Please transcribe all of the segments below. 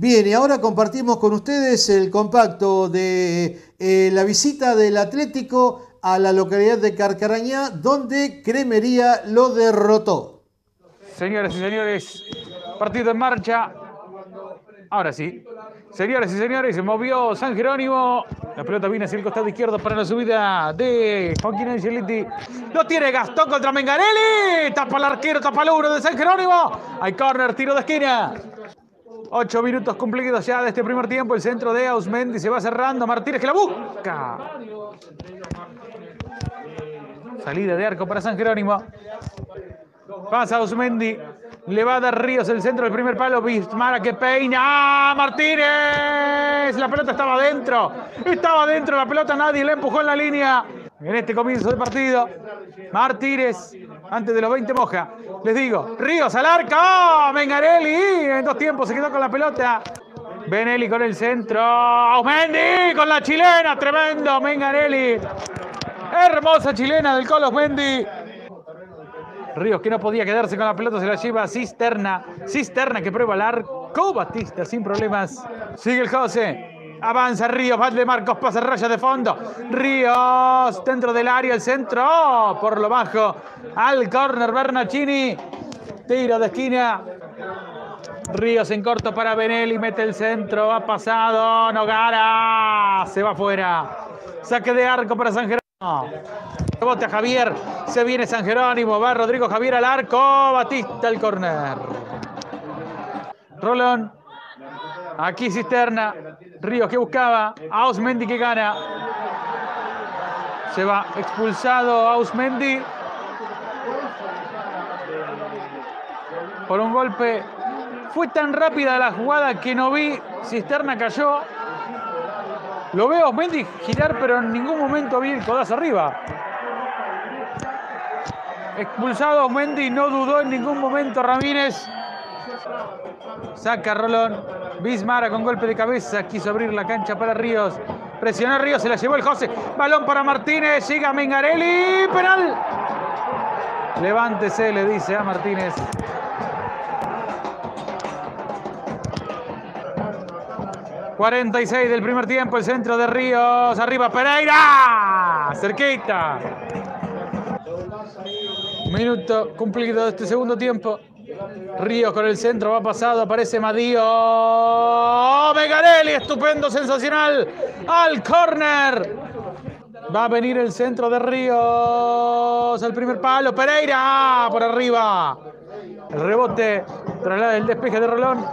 Bien, y ahora compartimos con ustedes el compacto de eh, la visita del Atlético a la localidad de Carcarañá, donde Cremería lo derrotó. Señoras y señores, partido en marcha. Ahora sí. Señoras y señores, se movió San Jerónimo. La pelota viene hacia el costado izquierdo para la subida de Joaquín Angeliti. Lo tiene Gastón contra Mengarelli. Tapa el arquero, tapa el uno de San Jerónimo. Hay corner, tiro de esquina. Ocho minutos cumplidos ya de este primer tiempo. El centro de Ausmendi se va cerrando. Martínez que la busca. Salida de arco para San Jerónimo. Pasa Ausmendi. Le va a dar Ríos el centro del primer palo. Bismara que peina. ¡Ah! Martínez. La pelota estaba adentro. Estaba adentro la pelota. Nadie le empujó en la línea. En este comienzo de partido. Martínez. Antes de los 20 moja. Les digo. Ríos al arco. ¡Oh! Mengarelli. En dos tiempos se quedó con la pelota. Benelli con el centro. Ausmendi con la chilena. Tremendo. Mengarelli. Hermosa chilena del Colos Mendy. Ríos que no podía quedarse con la pelota, se la lleva Cisterna. Cisterna que prueba el arco. Batista sin problemas. Sigue el José. Avanza Ríos, va de Marcos, pasa raya de fondo. Ríos dentro del área, el centro. Por lo bajo. Al córner Bernacini. Tiro de esquina. Ríos en corto para Benelli, mete el centro, ha pasado, Nogara, se va afuera. Saque de arco para San Jerónimo. Rebote a Javier, se viene San Jerónimo, va Rodrigo Javier al arco, Batista el corner. Rolón, aquí Cisterna, Ríos que buscaba, Ausmendi que gana. Se va expulsado Ausmendi. Por un golpe. Fue tan rápida la jugada que no vi. Cisterna cayó. Lo veo Ausmendi girar, pero en ningún momento vi el codazo arriba. Expulsado Mendy, no dudó en ningún momento Ramírez. Saca Rolón. Bismara con golpe de cabeza. Quiso abrir la cancha para Ríos. Presionó Ríos, se la llevó el José. Balón para Martínez. Llega Mengarelli. Penal. Levántese, le dice a Martínez. ...46 del primer tiempo... ...el centro de Ríos... ...arriba Pereira... ...cerquita... Minuto cumplido de este segundo tiempo. Ríos con el centro, va pasado, aparece Madío. ¡Oh, Megarelli! Estupendo, sensacional. Al córner. Va a venir el centro de Ríos. Al primer palo. Pereira. Por arriba. El rebote. Traslada el despeje de Rolón.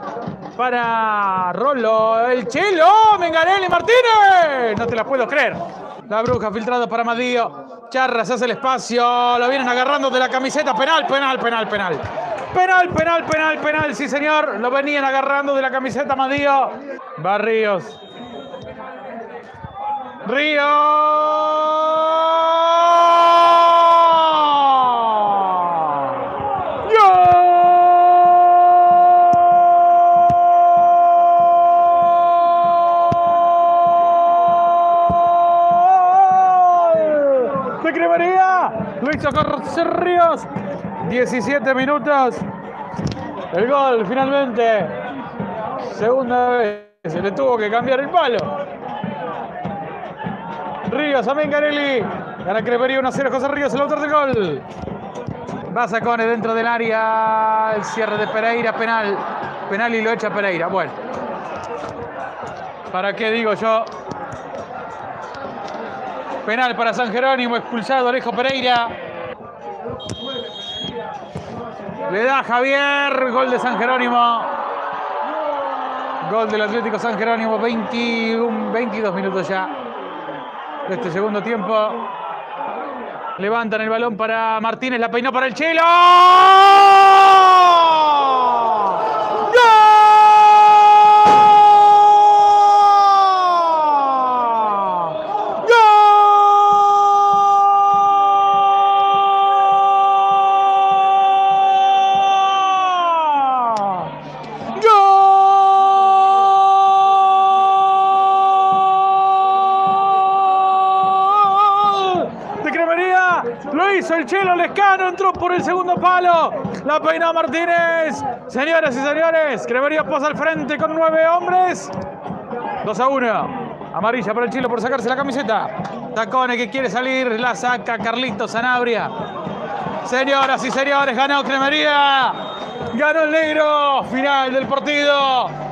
Para Rolo. El Chelo. Mengarelli Martínez. No te la puedo creer. La bruja filtrada para Madío. Charras hace el espacio. Lo vienen agarrando de la camiseta. Penal, penal, penal, penal. Penal, penal, penal, penal. Sí, señor. Lo venían agarrando de la camiseta Madío. Va Ríos. de Cremería. Hizo José Ríos. 17 minutos. El gol finalmente. Segunda vez. Se le tuvo que cambiar el palo. Ríos a Mengarelli. Gana Cremería 1-0 José Ríos, el autor del gol. Va Sacone dentro del área. El cierre de Pereira, penal. Penal y lo echa Pereira. Bueno. ¿Para qué digo yo? Penal para San Jerónimo, expulsado Alejo Pereira. Le da Javier, gol de San Jerónimo. Gol del Atlético San Jerónimo, 21, 22 minutos ya de este segundo tiempo. Levantan el balón para Martínez, la peinó para el Chelo. Hizo el Chelo, Lescano entró por el segundo palo. La peinó Martínez. Señoras y señores, Cremería posa al frente con nueve hombres. 2 a 1. Amarilla para el Chilo por sacarse la camiseta. Tacone que quiere salir, la saca Carlito Sanabria. Señoras y señores, ganó Cremería. Ganó el negro. Final del partido.